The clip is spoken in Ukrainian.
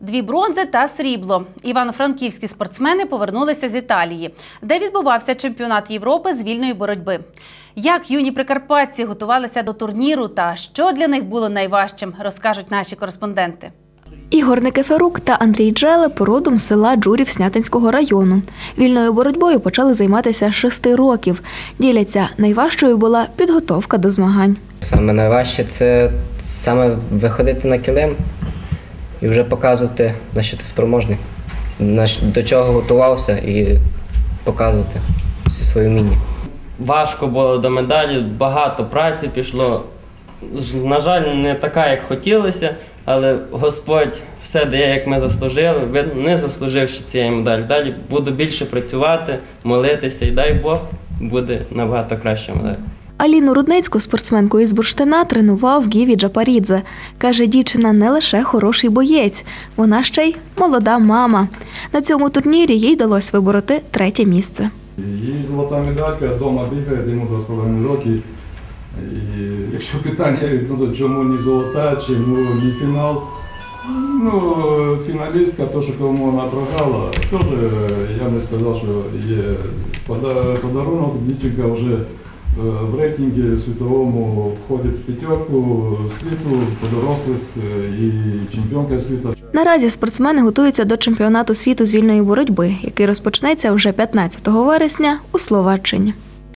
Дві бронзи та срібло. Івано-франківські спортсмени повернулися з Італії, де відбувався чемпіонат Європи з вільної боротьби. Як юні прикарпатці готувалися до турніру та що для них було найважчим, розкажуть наші кореспонденти. Ігор Никифорук та Андрій Джеле породом села Джурів Снятинського району. Вільною боротьбою почали займатися шести років. Діляться, найважчою була підготовка до змагань. Саме найважче це саме виходити на килим і вже показувати, на що ти спроможний, на що- до чого готувався і показувати всі свої вміння. Важко було до медалі, багато праці пішло. На жаль, не така, як хотілося, але Господь все дає, як ми заслужили. Ви не заслуживши цієї медалі. Далі буду більше працювати, молитися, і дай Бог буде набагато краща медаль. Аліну Рудницьку, спортсменку із Бурштина, тренував Гіві Джапарідзе. Каже, дівчина не лише хороший боєць, вона ще й молода мама. На цьому турнірі їй вдалося вибороти третє місце. Її золота медалька вдома бігає, йому 2,5 роки. І якщо питання, ну, чому не золота, чому не фінал, ну, фіналістка, то, що кому вона програла, теж я не сказав, що є пода- подарунок. Дівчинка вже е, в рейтингі світовому входить в п'ятерку світу, по дорослих е, і чемпіонка світу. Наразі спортсмени готуються до чемпіонату світу з вільної боротьби, який розпочнеться вже 15 вересня у Словаччині.